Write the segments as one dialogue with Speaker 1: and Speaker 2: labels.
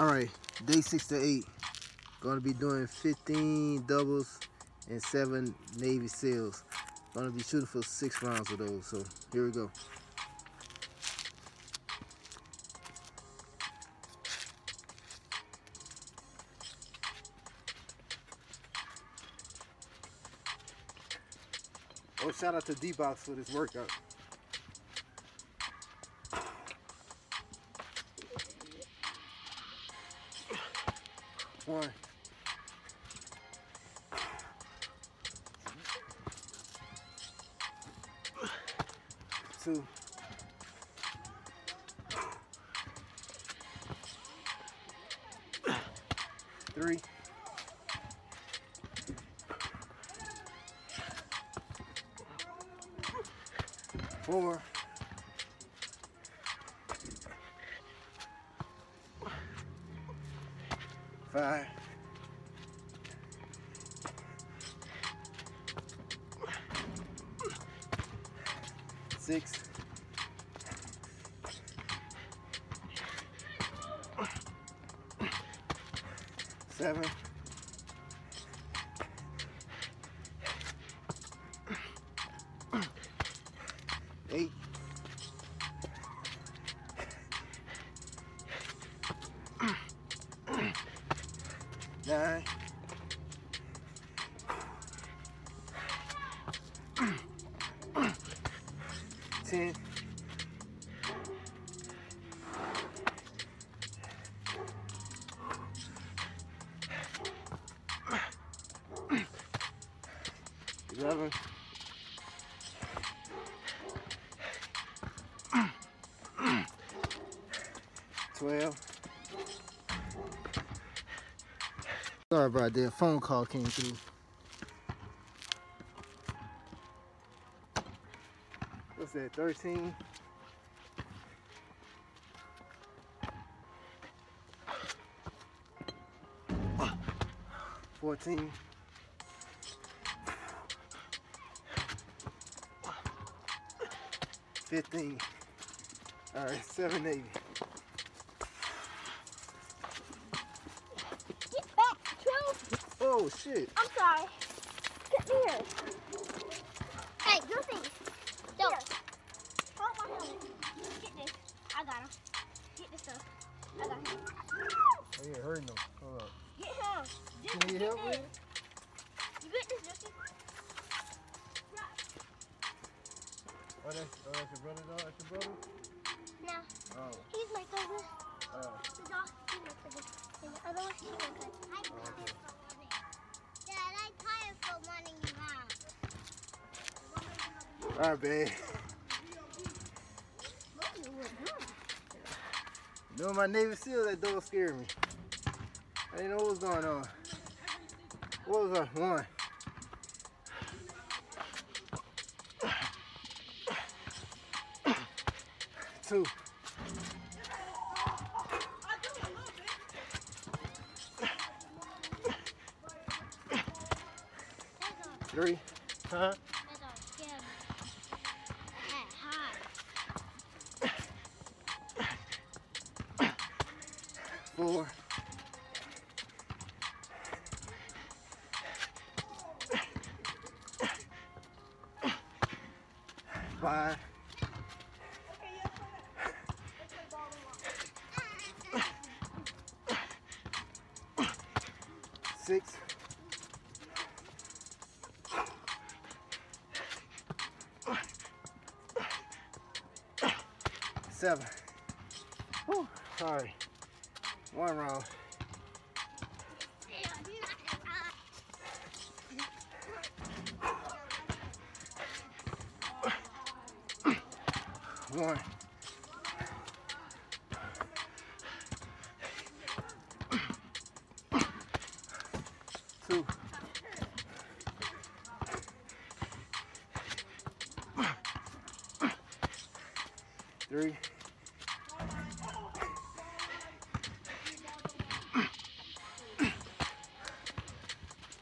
Speaker 1: All right, day six to eight. Gonna be doing 15 doubles and seven Navy SEALs. Gonna be shooting for six rounds of those. So here we go. Oh, shout out to D-Box for this workout. Three. Four. Sorry about that. Phone call came through. What's that? Thirteen. Fourteen. Fifteen. All right, seven eighty. Oh shit!
Speaker 2: I'm sorry. Get me here. Hey, do things. Don't. Hold my helmet. Get this. I got him. Get this stuff. I got him.
Speaker 1: I ain't hurting them. Hold up.
Speaker 2: Get him. Just
Speaker 1: Can you
Speaker 2: get
Speaker 1: help me?
Speaker 2: You get this, Justin.
Speaker 1: Oh, that's, oh, that's your brother, dog? That's your brother?
Speaker 2: No,
Speaker 1: Oh,
Speaker 2: he's my cousin.
Speaker 1: oh.
Speaker 2: The dog, he's my cousin. And the other one, she's my cousin. I
Speaker 1: okay. All right, babe. Doing my Navy SEAL, that dog scared me. I didn't know what was going on. What was that? One. Two. Three. Huh? Seven. Whew. Right. One round. One.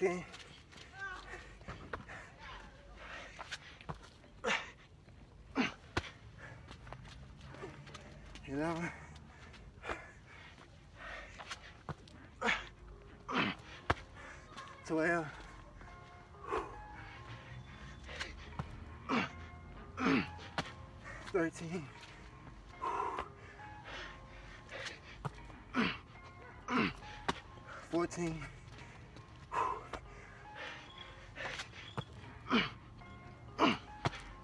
Speaker 1: ten, eleven, twelve, thirteen, fourteen,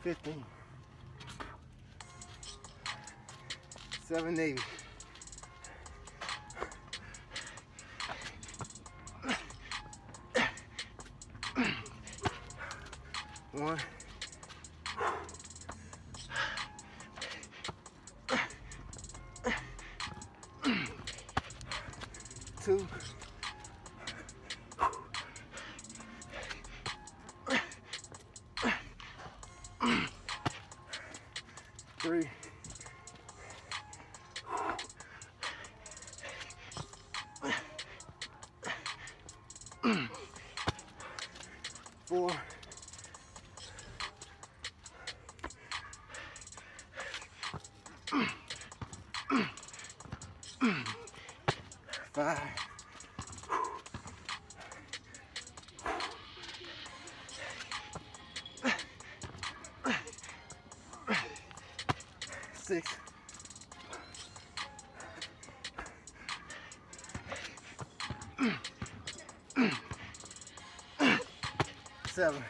Speaker 1: fifteen, seven Navy. One. Five. Six. Seven.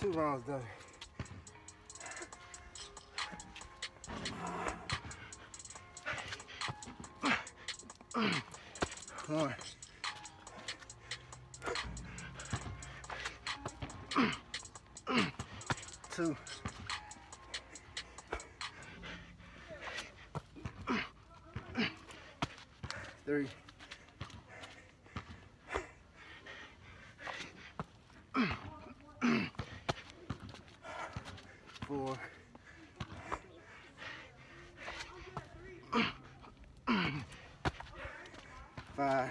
Speaker 1: Two rounds done. One. Two. Three. Four. Five.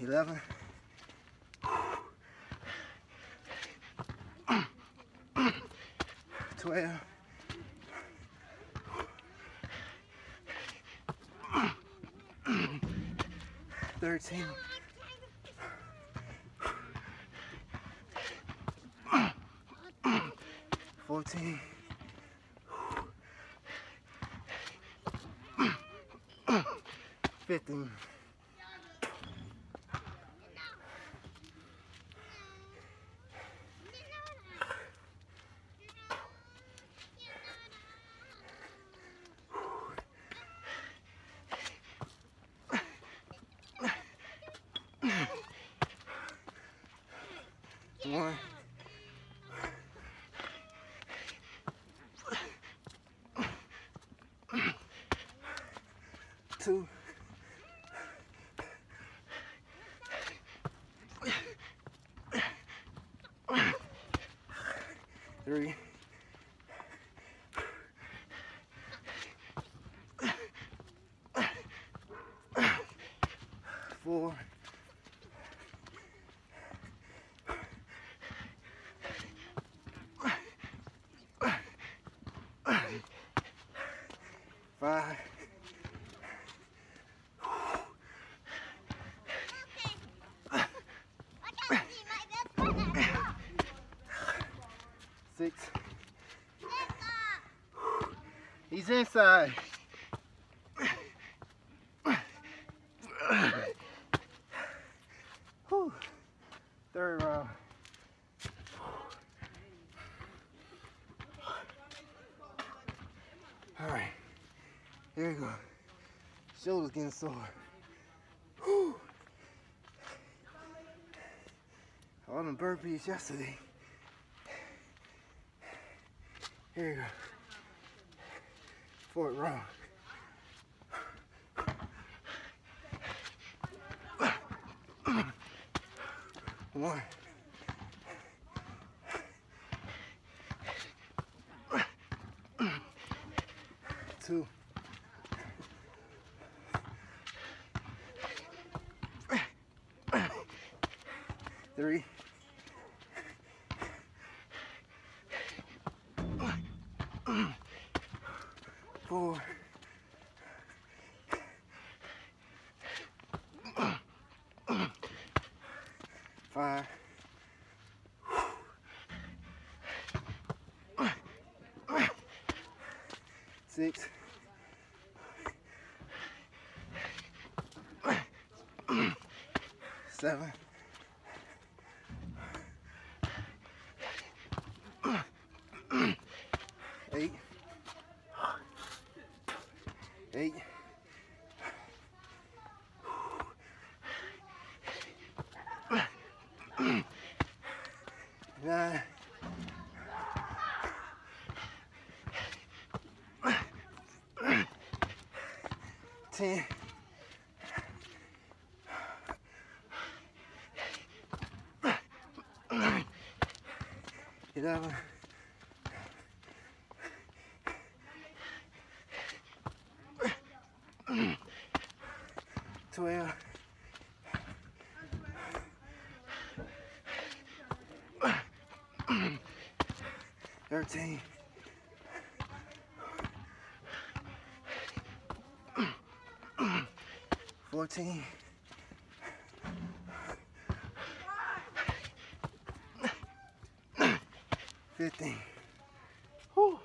Speaker 1: 11. Twelve. Thirteen. Fourteen. 15. Three, four, five,
Speaker 2: I can't see my best friend at all.
Speaker 1: six.
Speaker 2: Grandpa.
Speaker 1: Inside. Uh, Whew. Third round. Uh, All right, here we go. Shoulders getting sore. Whew. All them burpees yesterday. Here we go. Fourth round. One. Two. Three. Four. Five. Six. Seven. 15. Eleven. Twelve. Thirteen. Fourteen. Fifteen. Whew.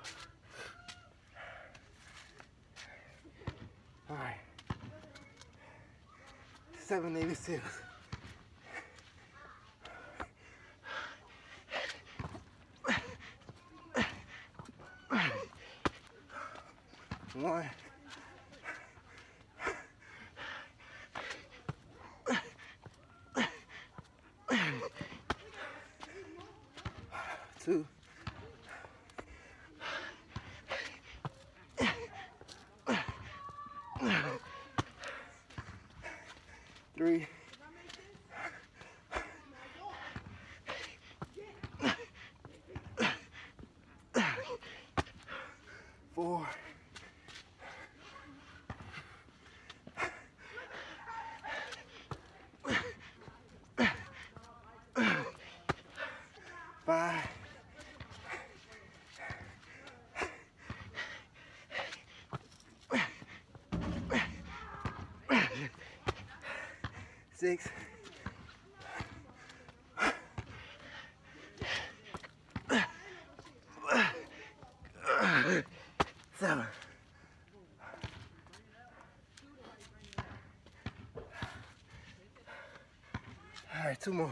Speaker 1: All right. Seven Navy SEALs. One. Two. Three. Four. Five. Six. Seven. All right, two more.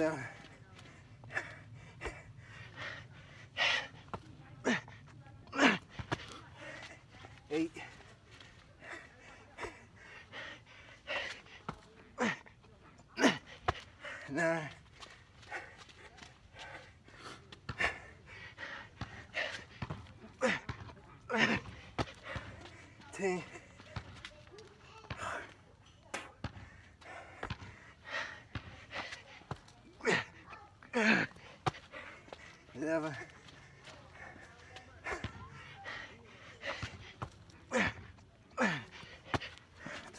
Speaker 1: Seven, eight, nine, ten, eleven,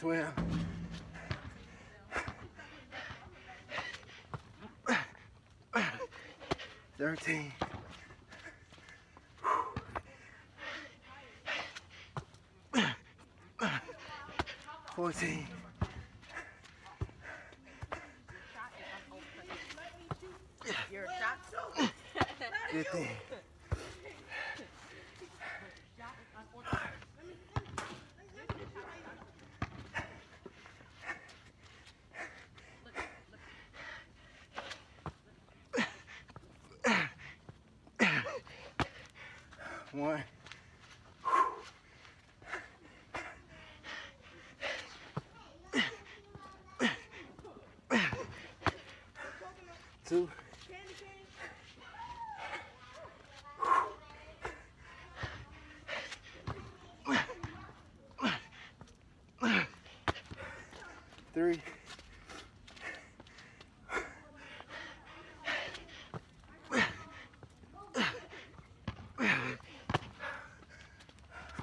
Speaker 1: twelve, thirteen, fourteen, fifteen. One. Two. Three.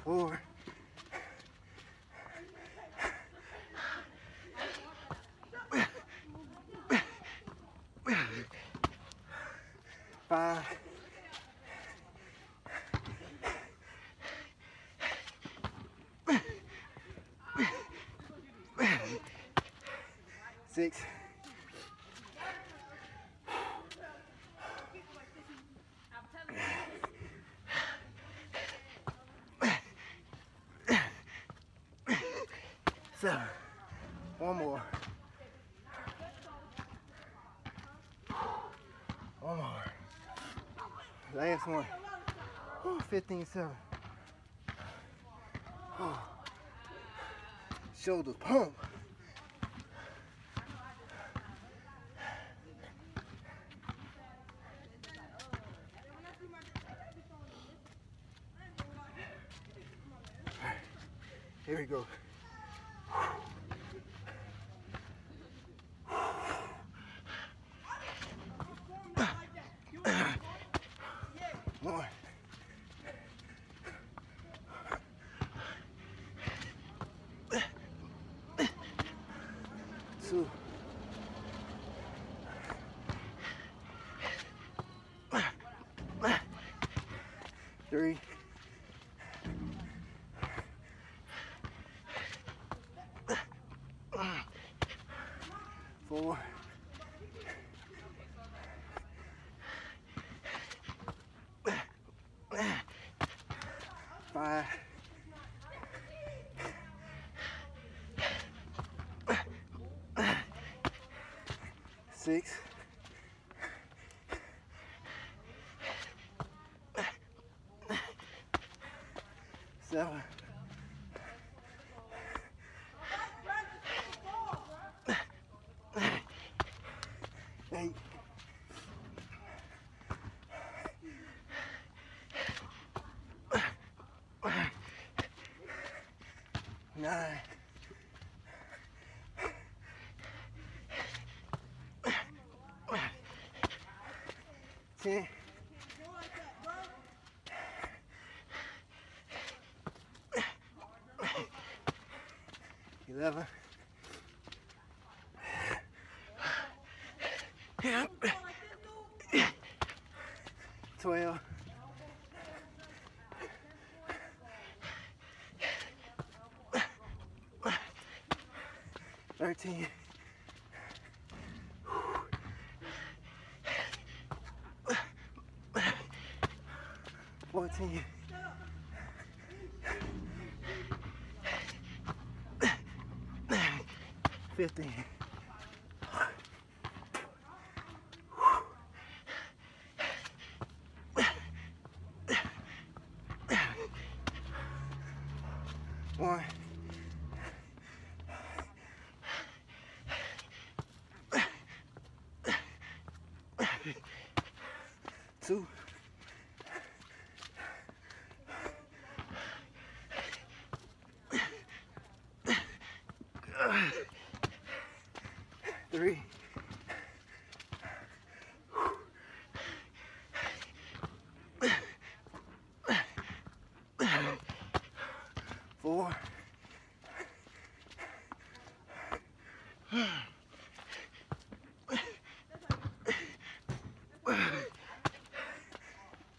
Speaker 1: Four. Five. Six. Seven. One more. One more. Last one. Whew, 15 7. Whew. Shoulders pump. Here we go. One. Two. Three. Four. Five. Six. Seven. Nine. Ten. Eleven. Twelve. for you. Fifteen. Three. Four.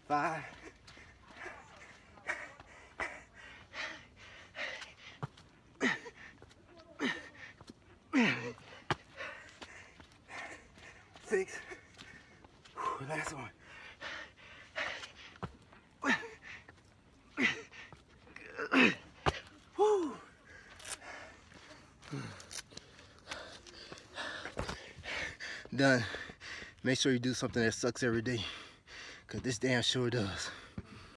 Speaker 1: Five. Six. Whew, Last one. Whew. Done. Make sure you do something that sucks every day. Cause this damn sure does.